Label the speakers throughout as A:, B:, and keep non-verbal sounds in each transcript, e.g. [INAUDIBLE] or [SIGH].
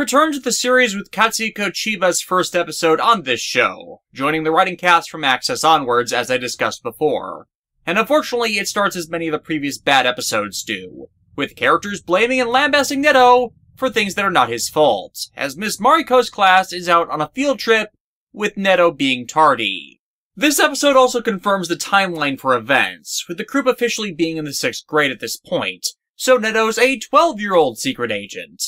A: We return to the series with Katsuhiko Chiba's first episode on this show, joining the writing cast from Axess onwards as I discussed before. And unfortunately, it starts as many of the previous bad episodes do, with characters blaming and lambasting Netto for things that are not his fault, as Miss Mariko's class is out on a field trip, with Netto being tardy. This episode also confirms the timeline for events, with the group officially being in the 6th grade at this point, so Netto's a 12-year-old secret agent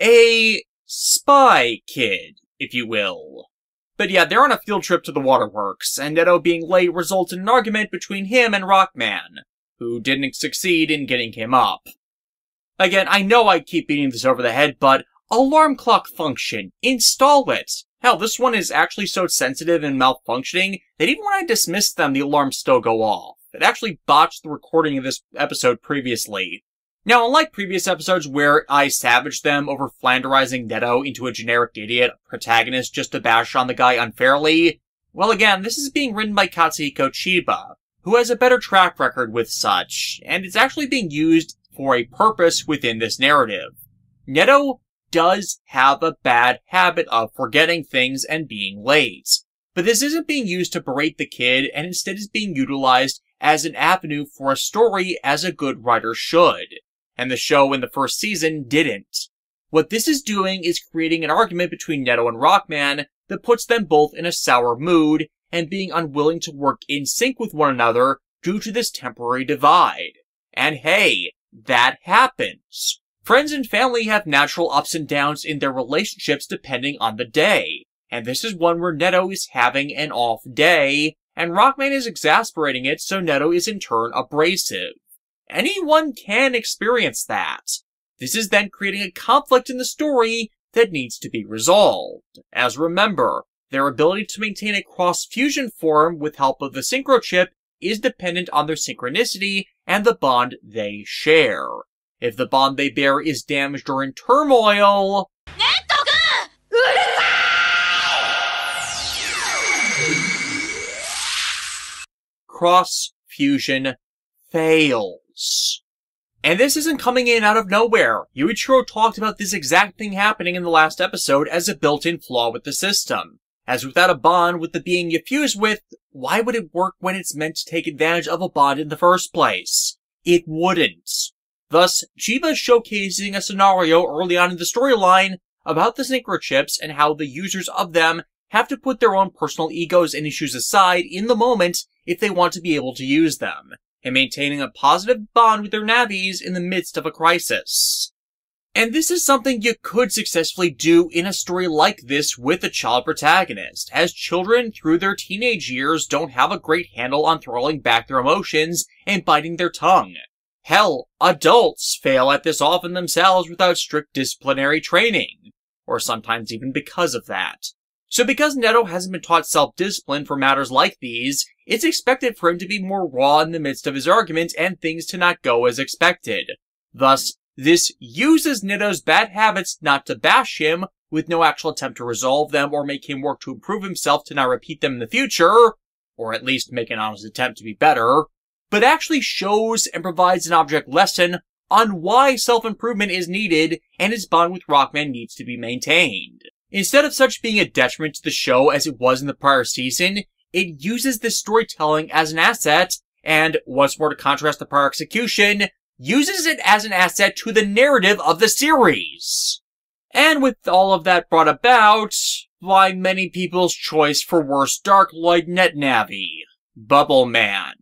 A: a spy kid, if you will. But yeah, they're on a field trip to the waterworks, and Netto being late results in an argument between him and Rockman, who didn't succeed in getting him up. Again, I know I keep beating this over the head, but alarm clock function, install it. Hell, this one is actually so sensitive and malfunctioning that even when I dismiss them, the alarms still go off. It actually botched the recording of this episode previously, now, unlike previous episodes where I savaged them over flanderizing Netto into a generic idiot protagonist just to bash on the guy unfairly, well again, this is being written by Katsuhiko Chiba, who has a better track record with such, and it's actually being used for a purpose within this narrative. Netto does have a bad habit of forgetting things and being late. But this isn't being used to berate the kid, and instead is being utilized as an avenue for a story as a good writer should and the show in the first season didn't. What this is doing is creating an argument between Netto and Rockman that puts them both in a sour mood and being unwilling to work in sync with one another due to this temporary divide. And hey, that happens. Friends and family have natural ups and downs in their relationships depending on the day. And this is one where Netto is having an off day, and Rockman is exasperating it, so Netto is in turn abrasive. Anyone can experience that. This is then creating a conflict in the story that needs to be resolved. As remember, their ability to maintain a cross-fusion form with help of the synchro chip is dependent on their synchronicity and the bond they share. If the bond they bear is damaged or in turmoil, cross-fusion fails. And this isn't coming in out of nowhere. Yuichiro talked about this exact thing happening in the last episode as a built-in flaw with the system. As without a bond with the being you fuse with, why would it work when it's meant to take advantage of a bond in the first place? It wouldn't. Thus, Chiba showcasing a scenario early on in the storyline about the synchro chips and how the users of them have to put their own personal egos and issues aside in the moment if they want to be able to use them and maintaining a positive bond with their Navis in the midst of a crisis. And this is something you could successfully do in a story like this with a child protagonist, as children through their teenage years don't have a great handle on throttling back their emotions and biting their tongue. Hell, adults fail at this often themselves without strict disciplinary training, or sometimes even because of that. So because Netto hasn't been taught self-discipline for matters like these, it's expected for him to be more raw in the midst of his argument and things to not go as expected. Thus, this uses Netto's bad habits not to bash him, with no actual attempt to resolve them or make him work to improve himself to not repeat them in the future, or at least make an honest attempt to be better, but actually shows and provides an object lesson on why self-improvement is needed and his bond with Rockman needs to be maintained. Instead of such being a detriment to the show as it was in the prior season, it uses this storytelling as an asset, and once more to contrast the prior execution, uses it as an asset to the narrative of the series. And with all of that brought about, by many people's choice for worst Darkloid NetNavi, Bubble Man.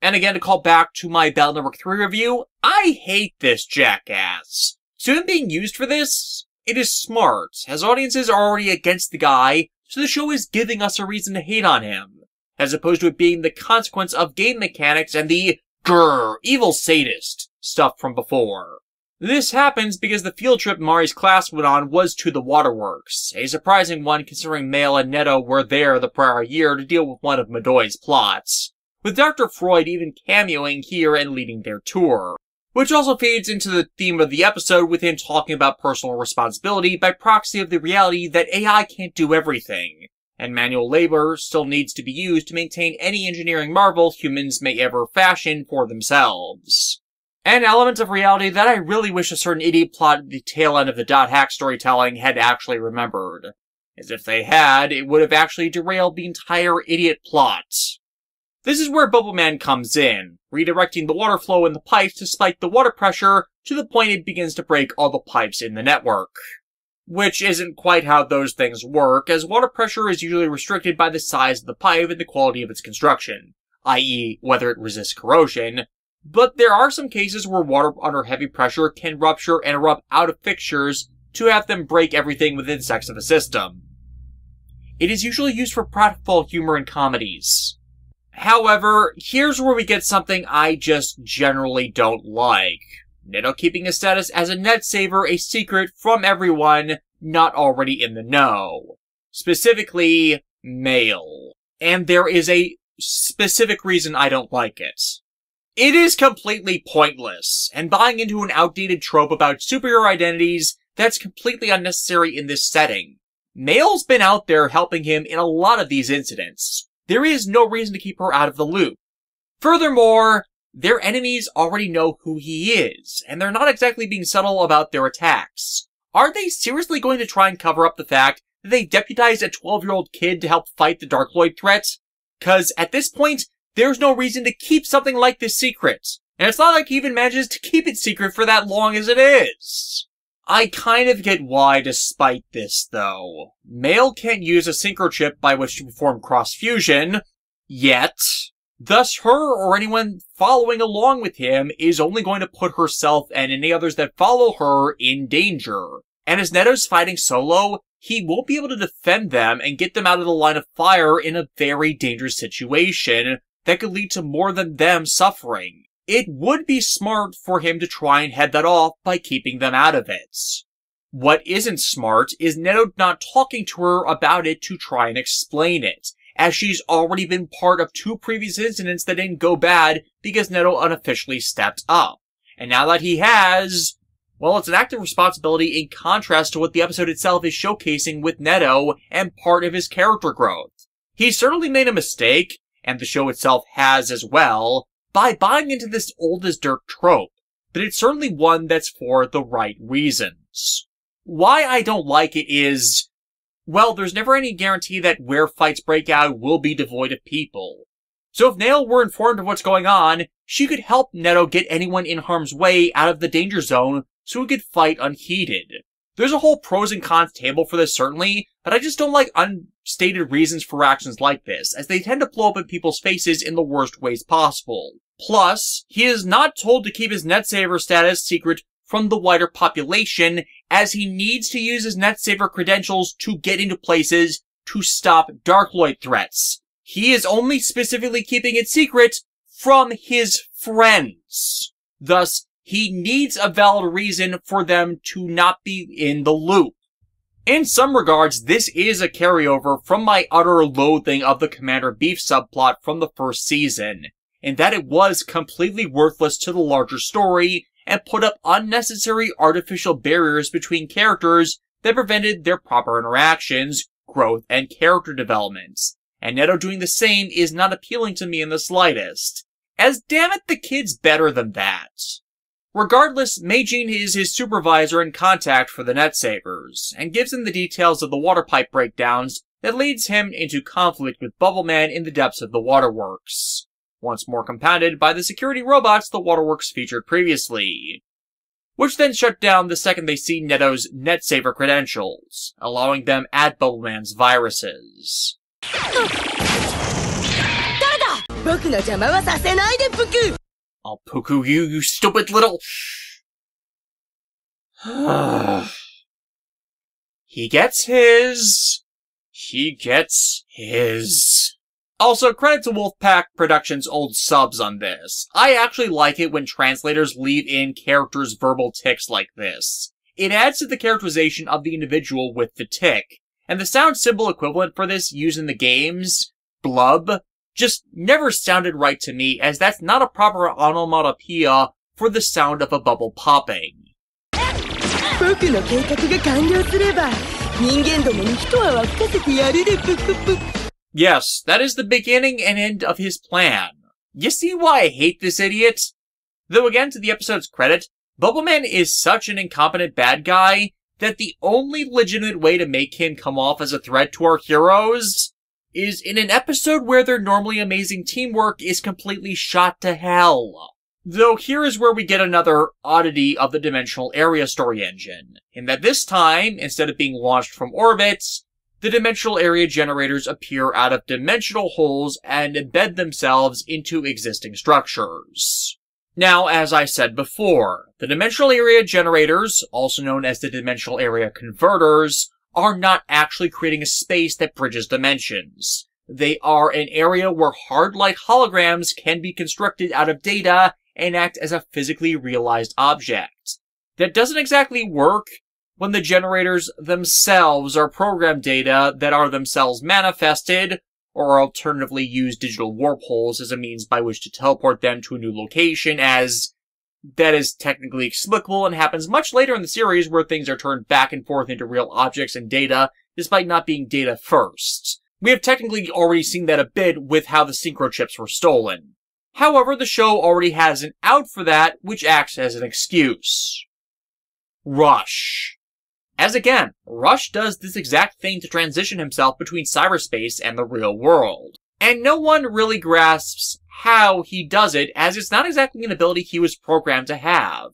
A: And again, to call back to my Battle Network 3 review, I hate this jackass. So him being used for this, it is smart, as audiences are already against the guy, so the show is giving us a reason to hate on him, as opposed to it being the consequence of game mechanics and the grr, evil sadist stuff from before. This happens because the field trip Mari's class went on was to the waterworks, a surprising one considering Mail and Netto were there the prior year to deal with one of Madoi's plots, with Dr. Freud even cameoing here and leading their tour. Which also feeds into the theme of the episode with him talking about personal responsibility by proxy of the reality that AI can't do everything, and manual labor still needs to be used to maintain any engineering marvel humans may ever fashion for themselves. An element of reality that I really wish a certain idiot plot at the tail end of the dot hack storytelling had actually remembered. As if they had, it would have actually derailed the entire idiot plot. This is where Bubble Man comes in, redirecting the water flow in the pipes to spike the water pressure to the point it begins to break all the pipes in the network. Which isn't quite how those things work, as water pressure is usually restricted by the size of the pipe and the quality of its construction, i.e. whether it resists corrosion, but there are some cases where water under heavy pressure can rupture and erupt out of fixtures to have them break everything within secs of a system. It is usually used for practical humor in comedies. However, here's where we get something I just generally don't like. Netto keeping his status as a net saver a secret from everyone not already in the know. Specifically, Mail. And there is a specific reason I don't like it. It is completely pointless, and buying into an outdated trope about superhero identities that's completely unnecessary in this setting. Mail's been out there helping him in a lot of these incidents. There is no reason to keep her out of the loop. Furthermore, their enemies already know who he is, and they're not exactly being subtle about their attacks. Are they seriously going to try and cover up the fact that they deputized a 12-year-old kid to help fight the Darkloid threat? Cause at this point, there's no reason to keep something like this secret. And it's not like he even manages to keep it secret for that long as it is. I kind of get why despite this, though. Mail can't use a synchro chip by which to perform cross-fusion, yet. Thus, her or anyone following along with him is only going to put herself and any others that follow her in danger. And as Netto's fighting solo, he won't be able to defend them and get them out of the line of fire in a very dangerous situation, that could lead to more than them suffering. It would be smart for him to try and head that off by keeping them out of it. What isn't smart is Netto not talking to her about it to try and explain it, as she's already been part of two previous incidents that didn't go bad because Netto unofficially stepped up. And now that he has, well, it's an active responsibility in contrast to what the episode itself is showcasing with Netto and part of his character growth. He certainly made a mistake, and the show itself has as well, by buying into this old as dirt trope, but it's certainly one that's for the right reasons. Why I don't like it is, well, there's never any guarantee that where fights break out will be devoid of people. So if Mail were informed of what's going on, she could help Netto get anyone in harm's way out of the danger zone so he could fight unheeded. There's a whole pros and cons table for this certainly, but I just don't like unstated reasons for actions like this, as they tend to blow up in people's faces in the worst ways possible. Plus, he is not told to keep his NetSaver status secret from the wider population, as he needs to use his NetSaver credentials to get into places to stop Darkloid threats. He is only specifically keeping it secret from his friends. Thus, he needs a valid reason for them to not be in the loop. In some regards, this is a carryover from my utter loathing of the Commander Beef subplot from the first season, in that it was completely worthless to the larger story and put up unnecessary artificial barriers between characters that prevented their proper interactions, growth, and character development. And Netto doing the same is not appealing to me in the slightest. As damn it, the kid's better than that. Regardless, Meijin is his supervisor and contact for the Net Savers, and gives him the details of the water pipe breakdowns that leads him into conflict with Bubbleman in the depths of the waterworks. Once more compounded by the security robots the waterworks featured previously. Which then shut down the second they see Netto's NetSaver credentials, allowing them at Bubbleman's viruses. I'll puku you, you stupid little... [SIGHS] he gets his... He gets his... Also, credit to Wolfpack Productions' old subs on this. I actually like it when translators leave in characters' verbal tics like this. It adds to the characterization of the individual with the tick. And the sound symbol equivalent for this used in the games, blub, just never sounded right to me as that's not a proper onomatopoeia for the sound of a bubble popping. Yes, that is the beginning and end of his plan. You see why I hate this idiot? Though again, to the episode's credit, Bubbleman is such an incompetent bad guy that the only legitimate way to make him come off as a threat to our heroes is in an episode where their normally amazing teamwork is completely shot to hell. Though here is where we get another oddity of the dimensional area story engine, in that this time, instead of being launched from orbit, the dimensional area generators appear out of dimensional holes and embed themselves into existing structures. Now, as I said before, the dimensional area generators, also known as the dimensional area converters, are not actually creating a space that bridges dimensions. They are an area where hard light holograms can be constructed out of data and act as a physically realized object. That doesn't exactly work when the generators themselves are program data that are themselves manifested, or alternatively use digital warp holes as a means by which to teleport them to a new location as that is technically explicable and happens much later in the series where things are turned back and forth into real objects and data, despite not being data first. We have technically already seen that a bit with how the synchro chips were stolen. However, the show already has an out for that, which acts as an excuse. Rush. As again, Rush does this exact thing to transition himself between cyberspace and the real world. And no one really grasps how he does it, as it's not exactly an ability he was programmed to have.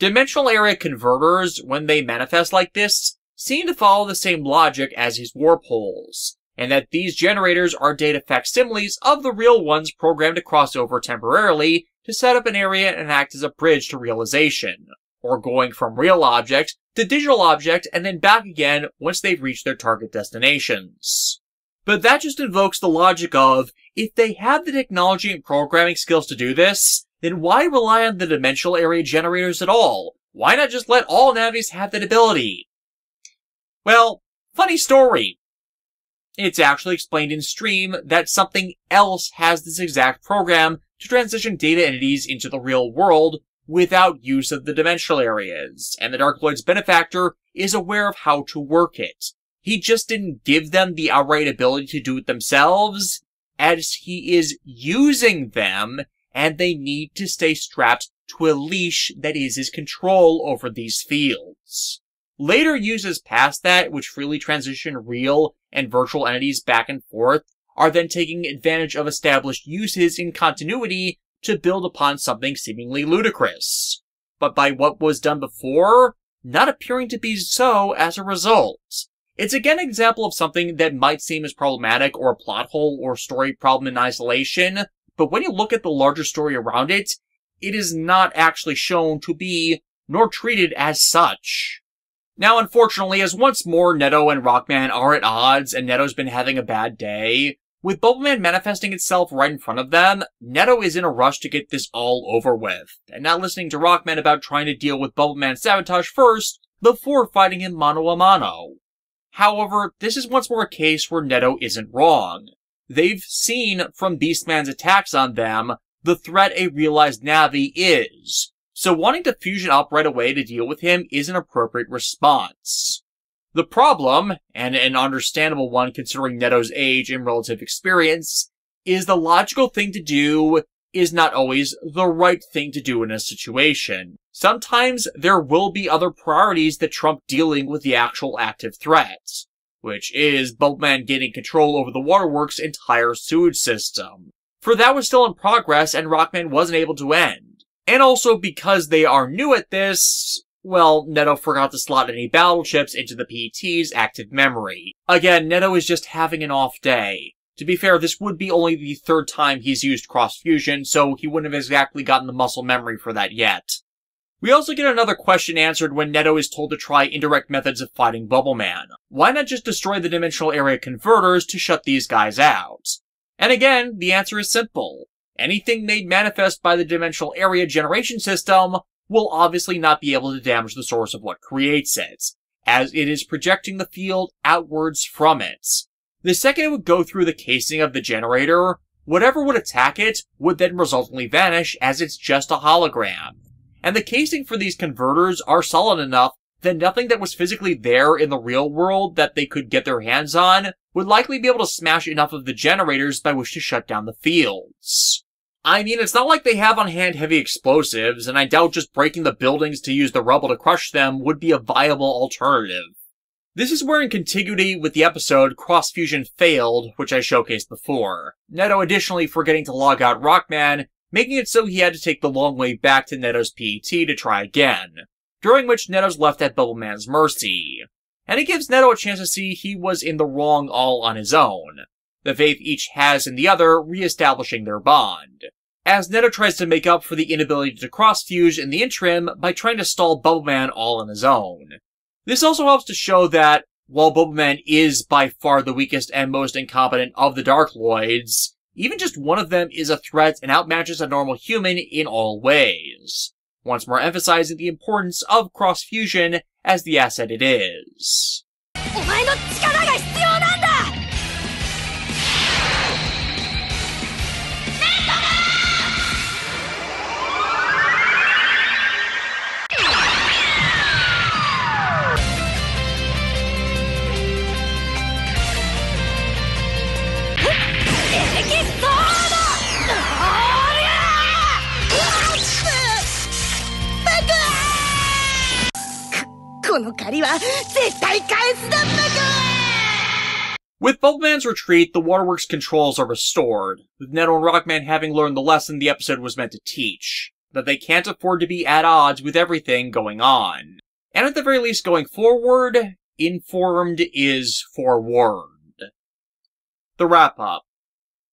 A: Dimensional area converters, when they manifest like this, seem to follow the same logic as his warp holes and that these generators are data facsimiles of the real ones programmed to cross over temporarily to set up an area and act as a bridge to realization, or going from real object to digital object and then back again once they've reached their target destinations. But that just invokes the logic of, if they have the technology and programming skills to do this, then why rely on the dimensional area generators at all? Why not just let all Navis have that ability? Well, funny story. It's actually explained in stream that something else has this exact program to transition data entities into the real world without use of the dimensional areas, and the Darkloids' benefactor is aware of how to work it. He just didn't give them the outright ability to do it themselves, as he is using them, and they need to stay strapped to a leash that is his control over these fields. Later uses past that, which freely transition real and virtual entities back and forth, are then taking advantage of established uses in continuity to build upon something seemingly ludicrous. But by what was done before, not appearing to be so as a result. It's again an example of something that might seem as problematic or a plot hole or story problem in isolation, but when you look at the larger story around it, it is not actually shown to be, nor treated as such. Now, unfortunately, as once more Netto and Rockman are at odds and Netto's been having a bad day, with Bubbleman manifesting itself right in front of them, Netto is in a rush to get this all over with, and not listening to Rockman about trying to deal with Bubbleman's sabotage first before fighting him mano a mano. However, this is once more a case where Netto isn't wrong. They've seen from Beastman's attacks on them the threat a realized Navi is, so wanting to fusion up right away to deal with him is an appropriate response. The problem, and an understandable one considering Netto's age and relative experience, is the logical thing to do is not always the right thing to do in a situation. Sometimes there will be other priorities that trump dealing with the actual active threat, which is Bubbleman getting control over the waterworks' entire sewage system. For that was still in progress and Rockman wasn't able to end. And also because they are new at this, well, Netto forgot to slot any battle chips into the PET's active memory. Again, Netto is just having an off day. To be fair, this would be only the third time he's used cross fusion, so he wouldn't have exactly gotten the muscle memory for that yet. We also get another question answered when Netto is told to try indirect methods of fighting Bubbleman. Why not just destroy the dimensional area converters to shut these guys out? And again, the answer is simple. Anything made manifest by the dimensional area generation system will obviously not be able to damage the source of what creates it, as it is projecting the field outwards from it. The second it would go through the casing of the generator, whatever would attack it would then resultantly vanish as it's just a hologram. And the casing for these converters are solid enough that nothing that was physically there in the real world that they could get their hands on would likely be able to smash enough of the generators by which to shut down the fields. I mean, it's not like they have on hand heavy explosives, and I doubt just breaking the buildings to use the rubble to crush them would be a viable alternative. This is where in contiguity with the episode, Cross Fusion failed, which I showcased before. Netto additionally forgetting to log out Rockman, making it so he had to take the long way back to Netto's PET to try again, during which Netto's left at Bubbleman's mercy. And it gives Netto a chance to see he was in the wrong all on his own, the faith each has in the other re-establishing their bond. As Netto tries to make up for the inability to cross-fuse in the interim by trying to stall Bubbleman all on his own. This also helps to show that, while Bubbleman is by far the weakest and most incompetent of the Darkloids, even just one of them is a threat and outmatches a normal human in all ways. Once more emphasizing the importance of cross-fusion as the asset it is.
B: カ
A: Bubbleman's retreat, the Waterworks controls are restored, with Netto and Rockman having learned the lesson the episode was meant to teach, that they can't afford to be at odds with everything going on. And at the very least going forward, informed is forewarned. The wrap-up.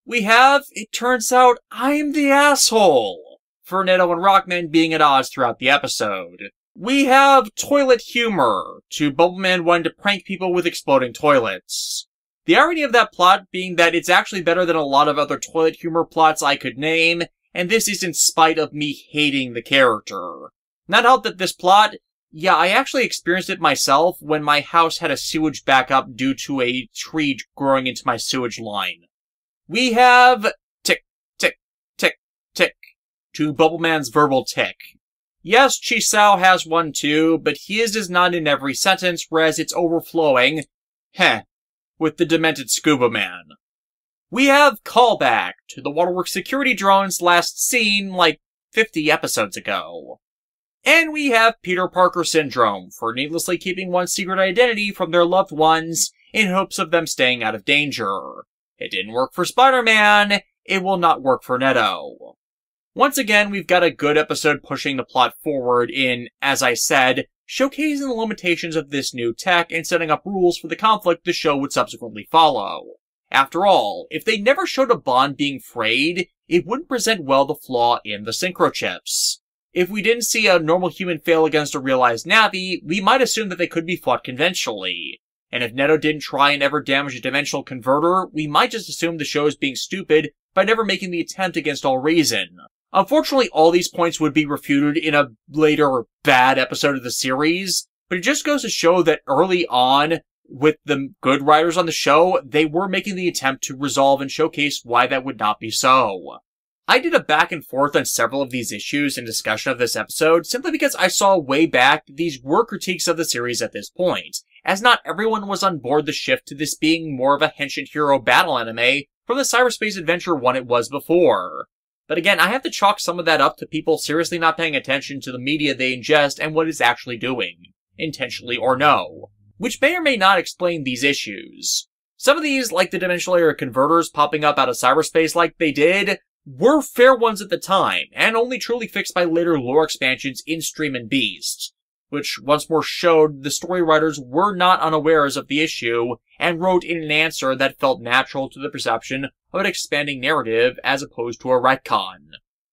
A: We have, it turns out, I'm the asshole! For Netto and Rockman being at odds throughout the episode. We have toilet humor, to Bubbleman wanting to prank people with exploding toilets. The irony of that plot being that it's actually better than a lot of other toilet humor plots I could name, and this is in spite of me hating the character. Not help that this plot, yeah, I actually experienced it myself when my house had a sewage backup due to a tree growing into my sewage line. We have tick, tick, tick, tick, to Bubbleman's verbal tick. Yes, Chisao has one too, but his is not in every sentence, whereas it's overflowing, heh, with the demented scuba man. We have callback to the Waterworks security drones last seen like 50 episodes ago. And we have Peter Parker syndrome for needlessly keeping one's secret identity from their loved ones in hopes of them staying out of danger. It didn't work for Spider-Man, it will not work for Netto. Once again, we've got a good episode pushing the plot forward in, as I said, showcasing the limitations of this new tech and setting up rules for the conflict the show would subsequently follow. After all, if they never showed a bond being frayed, it wouldn't present well the flaw in the synchrochips. If we didn't see a normal human fail against a realized Navi, we might assume that they could be fought conventionally. And if Netto didn't try and ever damage a dimensional converter, we might just assume the show is being stupid by never making the attempt against all reason. Unfortunately, all these points would be refuted in a later bad episode of the series, but it just goes to show that early on, with the good writers on the show, they were making the attempt to resolve and showcase why that would not be so. I did a back and forth on several of these issues in discussion of this episode simply because I saw way back these were critiques of the series at this point, as not everyone was on board the shift to this being more of a henshin hero battle anime from the cyberspace adventure one it was before. But again, I have to chalk some of that up to people seriously not paying attention to the media they ingest and what it's actually doing, intentionally or no, which may or may not explain these issues. Some of these, like the dimensional area converters popping up out of cyberspace like they did, were fair ones at the time, and only truly fixed by later lore expansions in Stream and Beast, which once more showed the story writers were not unawares of the issue, and wrote in an answer that felt natural to the perception of an expanding narrative as opposed to a retcon.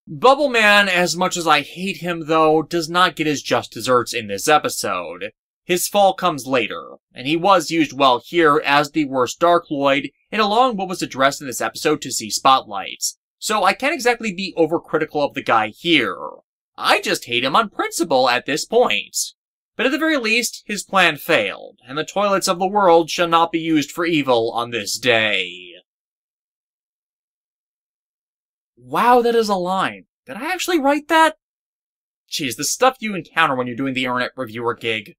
A: Bubble Man, as much as I hate him though, does not get his just desserts in this episode. His fall comes later, and he was used well here as the worst Darkloid in along what was addressed in this episode to see spotlights. So I can't exactly be overcritical of the guy here. I just hate him on principle at this point. But at the very least, his plan failed, and the toilets of the world shall not be used for evil on this day. Wow, that is a line. Did I actually write that? Geez, the stuff you encounter when you're doing the internet reviewer gig.